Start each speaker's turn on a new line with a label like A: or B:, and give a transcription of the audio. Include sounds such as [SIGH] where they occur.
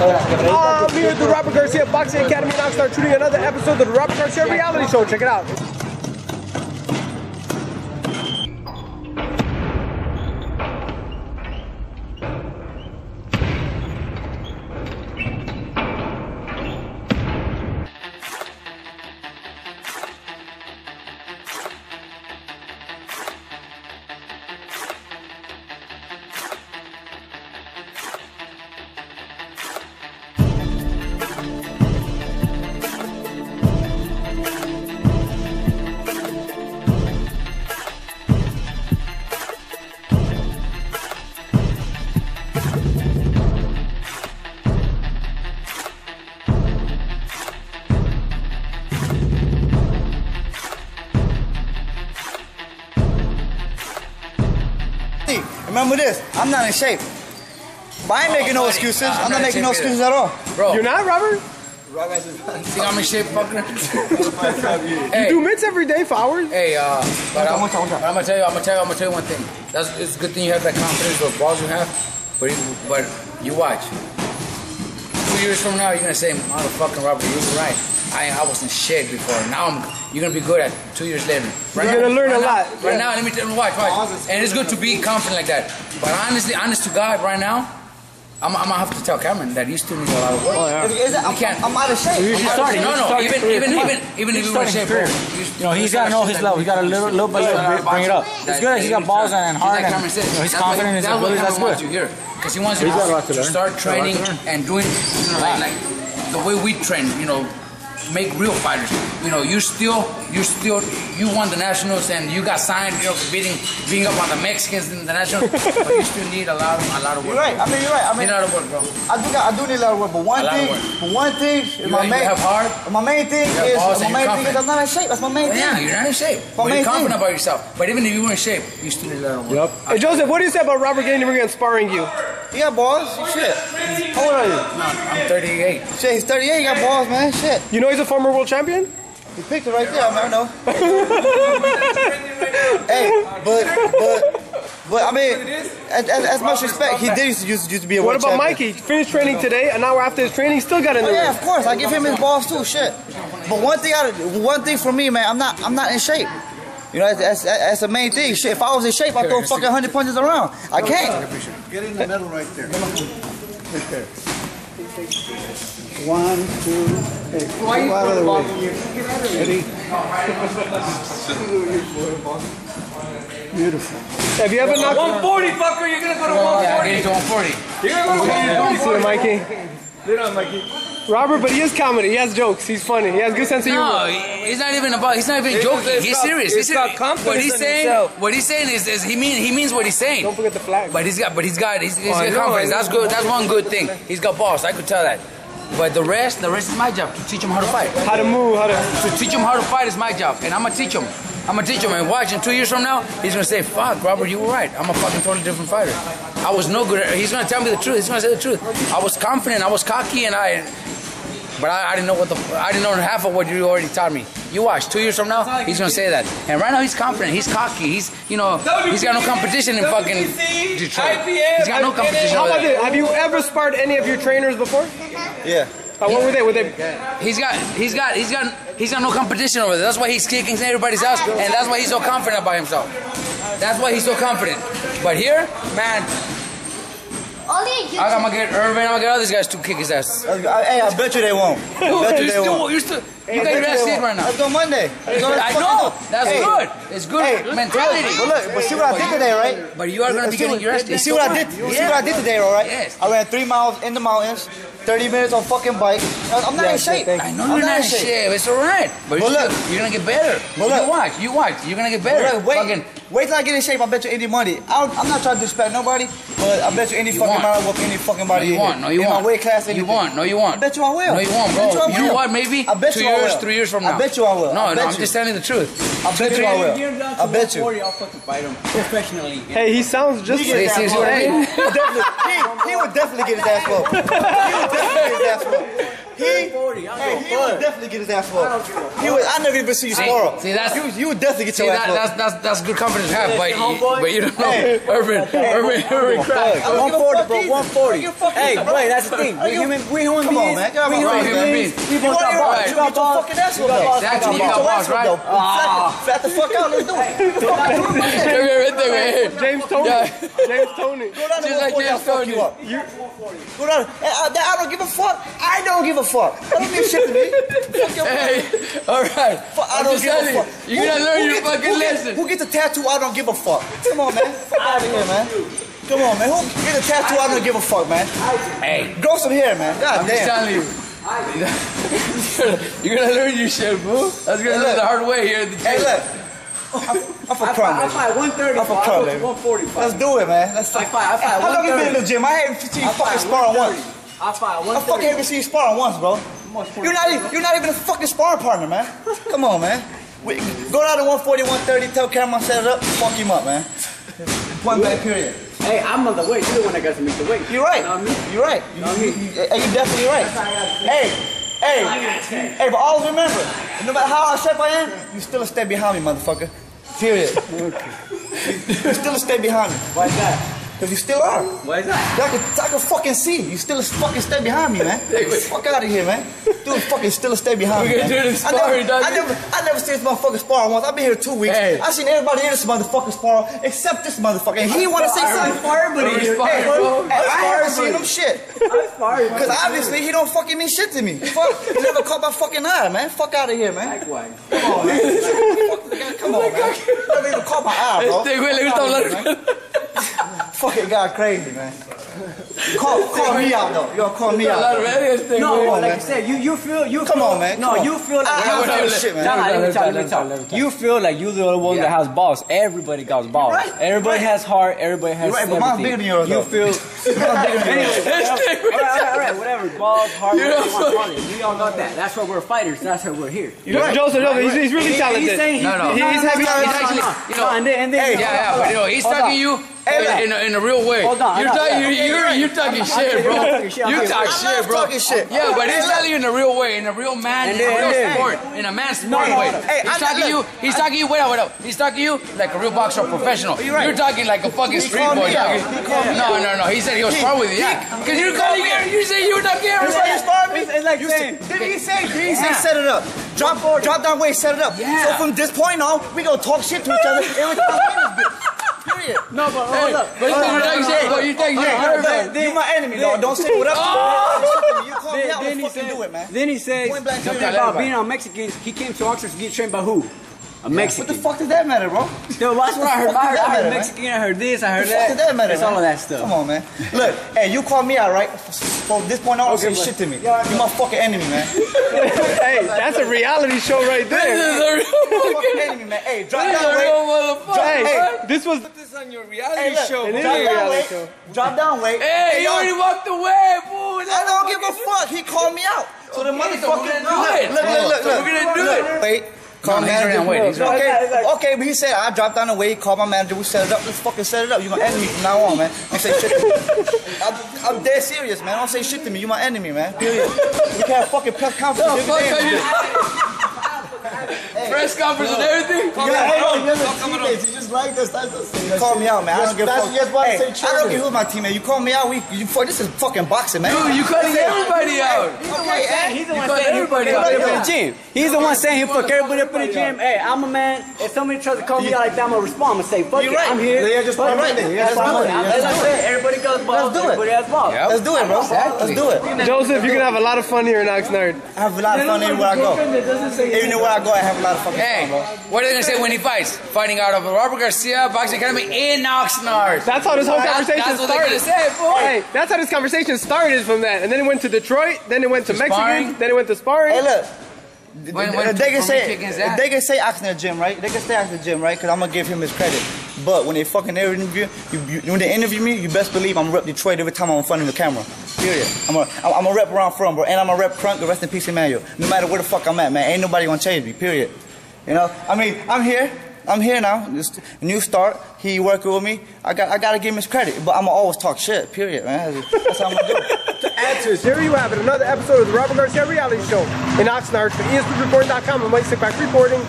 A: I'm here at the Robert Garcia Boxing Academy in Oxnard shooting another episode of the Robert Garcia Reality Show. Check it out.
B: Remember this, I'm not in shape. But I ain't making no excuses. I'm not making no excuses at all.
C: Bro,
A: You're not, Robert?
C: Robert think I'm in shape, fucker? [LAUGHS]
A: You do mitts every day for hours?
C: hey, uh, but I'm,
B: One time, one time.
C: but I'm gonna tell you, I'm gonna tell you, I'm gonna tell you one thing. That's it's a good thing you have that confidence, those balls you have. But but you watch. Two years from now, you're gonna say, "Motherfucking Robert, you were right. I I wasn't shit before. Now I'm. You're gonna be good at two years later.
A: You're gonna learn
C: right
A: a
C: now,
A: lot.
C: Right now, let me tell you, watch, watch. And it's good to be confident like that. But honestly, honest to God, right now, I'm, I'm gonna have to tell Cameron that you still need a lot of work.
B: Is it- I'm,
C: can't-
B: I'm out of shape.
D: You
B: I'm
D: should
B: out of
D: start
B: shape.
D: it.
C: No, no,
D: Start
C: even
D: your
C: even
D: career.
C: even even if you were in shape, bro.
D: You know, he's got to know his level. He got a little, little by little uh, bring it up. It's good that he's got balls and heart and you know, he's confident in his abilities. That's
C: wants you
D: good.
C: here because he wants you
D: He's got a lot
C: to,
D: to
C: to
D: learn.
C: start
D: Got a lot to
C: training
D: learn.
C: and doing you know, like, like the way we train. You know, make real fighters. You know, you still you still you won the nationals and you got signed. You know, for beating beating up on the Mexicans in the nationals, but you still need a lot of a lot of work.
B: You're right. I mean, you're right. I mean,
C: Need a lot of work, bro.
B: I do, got, I do need a lot of work. But one
C: A
B: thing, but one thing, is
C: You-
B: my
C: you
B: main,
C: have heart.
B: My main thing
C: You have
B: is,
C: balls
B: my main
C: you're
B: thing is I'm not in shape. That's my main thing.
C: Yeah, you're not in shape.
B: My
C: But you're confident
B: thing.
C: about yourself. But even if you were in shape, you still need a lot of work.
D: Yep.
A: Hey, Joseph, what do you say about Robert getting in the ring sparring you?
B: He got balls. Shit. How old are you?
C: I'm 38.
B: Shit, he's 38. He got balls, man. Shit.
A: You know he's a former world champion?
B: He picked it right there. I never know. [LAUGHS] hey, but but but I mean, as, as, as much respect, he did used to, used, used to be a
A: What about
B: champion.
A: Mikey? Finished training today, an hour after his training, still got in there.
B: Oh, yeah, of course. I give him his balls too. Shit. But one thing, I, one thing for me, man, I'm not, I'm not in shape. You know, that's, that's, that's the main thing. Shit, if I was in shape, I'd throw fucking hundred punches around. I can't.
E: Get in the middle right there. Right there. One, two, hey, move out of the way. Ready? Beautiful.
A: Have you ever knocked
F: 140, fucker, you're gonna go to
C: Yeah, I
F: 140.
C: get it 140.
F: You're gonna go to 140.
A: You see it, Mikey?
F: Sit on, Mikey.
A: Robert, but he is comedy. He has jokes. He's funny. He has good sense of humor.
C: No, it's not even about. He's not even joking.
F: it's
C: he's
F: got-
C: serious. he's
F: got
C: serious.
F: confidence
C: What he's
F: in
C: saying,
F: himself.
C: what he's saying is, is he mean he means what he's saying.
A: Don't forget the flag.
C: But he's got, but he's got, he's, he's
F: Oh,
C: got
F: know,
C: confidence. That's good. That's one good thing. He's got balls. I could tell that. But the rest, the rest is my job to teach him how to fight.
A: How to move, how to.
C: To teach him how to fight is my job, and I'm gonna teach him. I'm gonna teach him, and watch. In two years from now, he's gonna say, "Fuck, Robert, you were right. I'm a fucking totally different fighter. I was no good." At, he's gonna tell me the truth. He's gonna say the truth. I was confident. I was cocky, and I. But I, I didn't know what the. I didn't know half of what you already taught me. You watch. Two years from now, he's gonna say that. And right now, he's confident. He's cocky. He's, you know, he's got no competition in fucking Detroit.
F: IPF,
C: He's got no competition.
A: How about this? Have you ever sparred any of your trainers before?
B: Yeah.
A: Uh, what were they? Were they?
C: He's got, he's got, he's got, he's got no competition over there. That's why he's kicking everybody's ass, and that's why he's so confident about himself. That's why he's so confident. But here, man,
G: Only you.
C: I'm gonna get Irvin, I'm gonna get all these guys to kick his ass.
B: Hey, I bet you they won't. I bet you they won't.
C: you're still, you got your ass
B: they
C: right now.
B: Let's go Monday. Let's go- let's
C: I know.
B: go.
C: That's
B: Hey,
C: good. It's good
B: Hey,
C: mentality.
B: But look, but see what I did today, right?
C: But you are gonna be
B: See
C: getting your ass.
B: You see what I did? You see what I did today, all right?
C: Yes.
B: I ran three miles in the mountains, 30 minutes on fucking bike. I'm not in shape.
C: I know
B: I'm
C: you're
B: not in
C: in
B: shape.
C: shape. It's alright. But
B: Well,
C: you're,
B: look.
C: you're gonna get better.
B: Well,
C: you watch. You watch. You're gonna get better.
B: Look, wait,
C: Fucking,
B: wait till I get in shape. I bet you any money. I I'm not trying to disrespect nobody, but I bet you any
C: You
B: fucking amount of any fucking
C: No,
B: body.
C: you
B: in
C: won't. No, you
B: in
C: won't.
B: my weight class.
C: You
B: anything.
C: won't. No, you won't.
B: I bet you I will.
C: No, you won't, bro.
B: you,
C: You know what? Maybe
B: I bet you
C: years,
B: will.
C: three years from now.
B: I bet you I will.
C: No,
B: I
C: no,
B: bet
C: I'm
B: you.
C: just telling the truth.
B: I bet you I will. I bet you.
F: I'll fucking fight him professionally.
A: Hey, he sounds just
B: He
A: like.
B: get
C: See,
B: his
C: see
B: ass
C: what I mean?
B: He would definitely, he, he would definitely get his ass whooped. He would definitely get his ass whooped. He, hey, he would definitely get his ass whooped. He would. I never even see you
C: See,
B: sparrow.
C: see, that's-
B: you, you would definitely get your
C: that,
B: ass
C: that's,
B: whooped.
C: that's, that's good confidence to have, but, you, but you don't know.
B: Hey. [LAUGHS]
C: Urban, Urban, Urban crack.
B: I don't give a
E: 140,
B: fuck
E: bro, 140.
B: I don't give a fuck
E: Hey,
B: bro.
E: wait, that's the thing. We human, we human
B: Come on,
E: beings.
B: man.
E: We human beings. We
B: You
E: both
B: want
E: got
B: your
E: balls.
B: right.
E: You
B: You
E: got
B: your fucking ass
E: You
B: whooped,
E: got
B: though.
E: balls.
C: Exactly,
E: You
C: you
E: got
C: got
E: balls.
C: balls, right?
B: Flat, flat the fuck out. Let's do it. Get the fuck out.
C: Come here, right there, hey.
A: James
C: Toney.
A: James Toney.
B: Go down to
C: Just like
B: 140, I'll
C: James
B: fuck
C: Toney.
B: you up. Go down. I, I, I don't give a fuck. I don't give a fuck. I don't give shit to me. Fuck your
C: Hey, [LAUGHS] all right.
B: Fuck, I
C: I'm
B: don't
C: just
B: give a
C: you,
B: fuck.
C: you're gonna learn
B: who
C: your
B: gets-
C: fucking
B: who gets-
C: lesson.
B: Who gets a tattoo? I don't give a fuck. Come on, man. Fuck out of here, man. Come on, man. Who gets a tattoo? I don't give a fuck, man.
C: Hey,
B: Grow some hair, man. God
C: I'm just
B: damn.
C: telling you. [LAUGHS] You're gonna learn your shit, boo. That's gonna learn the hard way here at the
B: Hey,
C: gym.
B: look. [LAUGHS] I'm, I'm for Kronk,
E: I
B: baby.
E: fight 130.
B: I'm for
E: I
B: Kronk,
E: go to
B: baby.
E: 145.
B: Let's do it, man. Let's
E: I fight- I fight
B: How long you been in the gym? I haven't seen you
E: I
B: fucking
E: fight
B: sparring once.
E: 130. I fight
B: I fucking
E: 130.
B: haven't seen you sparring once, bro. You're not even, you're not even a fucking sparring partner, man. Come on, man. We, go down to 140, 130, tell Cameron set it up, fuck him up, man. Point blank period.
E: Hey, I'm on the weight. You're the one that got to make the weight.
B: You're right. You're right. You,
E: Not me.
B: you, you, hey, you're definitely right. Hey, hey, hey, but always remember, no matter how of shape I am, you still a step behind me, motherfucker. Period. [LAUGHS] you still a step behind me.
E: Why is that?
B: Because you still are.
E: Why is that?
B: I can, I can fucking see. You still fucking stay behind me, man. Fuck out of here, man. Dude, fucking still a stay behind
C: We're
B: me.
C: gonna
B: man.
C: do this
B: I never,
C: sparring, dog.
B: I never, I never seen this motherfucker spar once. I've been here two weeks.
C: Hey.
B: I seen everybody in this motherfucker spar except this motherfucker. And he want to say something.
E: everybody
C: here.
B: Hey,
C: Spar, bro.
B: hey, I haven't seen him shit.
E: I'm sorry.
B: Because obviously he don't fucking mean shit to me. [LAUGHS] Fuck, he never caught my fucking eye, man. Fuck out of here, man.
E: Likewise.
B: Come on, man. [LAUGHS] The Come on, man. [LAUGHS] Never even caught my eye, bro.
C: Este güey le gusta hablar.
B: Fucking guy crazy, man. Call, call me out, though. Yo, call me out.
C: Hablar verga este
E: No,
C: güey.
B: on,
E: like
B: man.
E: I said, you you feel you
B: Come
E: feel,
B: on, man.
E: No,
B: Come
E: you feel like
B: I- I
E: you
B: don't
E: feel
B: feel shit, man.
E: Nah, nah, let me
C: Let
E: tell you,
C: him
E: let me
C: talk,
E: tell
C: let him
E: you.
C: talk.
E: You feel like you're the only one that has balls. Everybody got balls.
B: right.
E: Everybody
B: You're
E: has heart. Everybody has.
B: You're right, but mine's
E: everything.
B: bigger than yours,
E: You feel. [LAUGHS] Anyway, [LAUGHS]
C: Este
E: all
C: güey.
E: right, all right, all right, [LAUGHS] whatever. Balls, heart,
C: You're
E: you want to
C: so-
E: call it. We all got that. That's why we're fighters. That's why we're here.
B: You're.
A: Joseph, Joseph, he's, he's really talented.
E: He's saying
C: No, no.
A: He's heavy-
E: no, no,
C: he's
E: no,
C: actually- you know-
E: and then, and then,
B: Hey,
C: Yeah, yeah, but you know, he's
E: Hold
C: talking
E: on.
C: you
B: Hey,
C: in, in, a, in a real way.
E: Hold on,
C: You're talking,
E: yeah.
C: you, you're, you're talking shit, bro.
E: I'm shit, I'm
C: You
E: talking
C: talk
B: shit. I'm
C: bro.
B: talking shit.
C: Yeah, but he's telling you in a real way, in a real man, in a real sport, in a man sport way. he's talking you. He's talking you. Wait up, wait up. He's talking you like a real boxer, professional.
B: You're
C: talking like a fucking street boy.
B: me out.
C: talking-
B: He called me
C: No, no, no. He said he was spar with you. Yeah, because you're calling me. You say you were not
B: You
C: caring.
B: say you started me?
E: It's- it's like
B: you
E: saying- [LAUGHS]
B: Said, did he say? Did he say set it up? Drop, for drop down weight, set it up.
C: Yeah.
B: So from this point on, we gonna talk shit to each other every time we in this bitch. Period.
E: No, but
C: Hey,
E: hold up.
C: but you're talking shit, bro. You're talking
B: Hey,
C: shit.
B: hey,
C: Perfect.
B: you my enemy, dog. Don't say what up. You call me
E: Then,
B: out,
E: then, he
B: fucking
E: said,
B: do it, man.
E: then he says something about being on Mexicans. He came to Oxnard to get trained by who? A Mexican.
B: What the fuck does that matter, bro?
E: Yo, that's what I heard. I heard, I heard
B: matter, man?
E: Mexican. I heard this. I heard
B: What the fuck
E: that.
B: does that matter,
E: It's
B: man?
E: all of that stuff.
B: Come on, man. Look, hey, you call me out, right? From this point on,
E: Okay,
B: say shit to me. You my fucking enemy, man. [LAUGHS]
A: hey, that's a reality show right there.
C: This
A: there.
C: is a real
B: fucking
C: fucking.
B: enemy, man. Hey, drop
C: This is a
B: weight.
C: real motherfucker.
B: Hey,
A: Hey, this was
C: this on your
B: Hey,
C: reality
B: look,
C: show.
A: It is
B: drop
A: a
B: down
A: reality
B: weight.
A: show.
B: Drop down weight.
C: Hey, you already walked away, fool.
B: I don't give a fuck. He called me out. So the
C: Okay, so we're
B: motherfucker.
C: gonna do it.
B: Look, look, look,
C: So
B: look.
C: we're gonna do
B: look.
C: it.
B: Wait. Call
C: No, he's
B: manager.
C: already on weight. He's
E: already-
B: okay, okay, but he said I dropped down the weight. Call my manager. We set it up. Let's fucking set it up. You my enemy from now on, man. Don't say shit to me. [LAUGHS] I'm, I'm dead serious, man. Don't say shit to me. You my enemy, man. Period. We can't fucking press conference every
C: Fuck
B: day.
C: are you? Press conference and everything.
B: You just like this. Call me out, man. I don't give a fuck. Hey, I don't care who's my teammate. You call me out. We, you, fuck, this is fucking boxing, man.
C: Dude, you cutting everybody out.
B: Okay?
E: He's the one
C: cut
E: saying he fuck
C: everybody
E: everybody
C: up.
E: up in the gym. He's the one saying he fuck everybody up in the gym. Hey, I'm a man. If somebody tries to call me out like that, I'm gonna respond. I'm gonna say, fuck
B: You're
E: it,
B: right.
E: I'm here.
B: Yeah, just
E: Fuck
B: right
E: it.
B: there. Yeah,
E: That's
B: let's
E: why
B: do it.
E: I'm-
B: Yeah, let's do it.
E: said, everybody goes balls.
B: do it.
E: Everybody has balls.
C: Yep.
B: Let's do it, bro. Let's do it.
A: Joseph. You're gonna have a lot of fun here in Oxnard.
B: I have a lot of fun everywhere I go. Everywhere I go, I have a lot of fucking
C: Hey,
B: fun,
C: what are they gonna say when he fights? Fighting out of Robert Garcia Boxing Academy in Oxnard.
A: That's how this whole
C: That's-
A: conversation
C: that's what
A: started.
C: gonna say, boy.
A: Hey, that's how this conversation started from that, and then it went to Detroit, then it went to,
C: To
A: Mexican, then it went to sparring.
B: Hey, look.
C: When- when-
B: they can say
C: me kicking his
B: they can say Oxnard Gym, right? They can say Oxnard Gym, right? Because I'm gonna give him his credit. But when they fucking interview, you, you, when they interview me, you best believe I'm gonna rep Detroit every time I'm in front of the camera. Period. I'm a I'm, I'm a rep where I'm from, bro, and I'm a rep Kronk. Rest in peace, Emanuel. No matter where the fuck I'm at, man, ain't nobody gonna change me. Period. You know, I mean, I'm here. I'm here now. This new start. He working with me. I got I gotta give him his credit. But I'ma always talk shit. Period, man. That's, that's how I'm gonna do. it. [LAUGHS]
A: Answers. Here you have it. Another episode of the Robert Garcia Reality Show in Oxnard for EsNewsReporting.com. I'm Mike Seckbach reporting.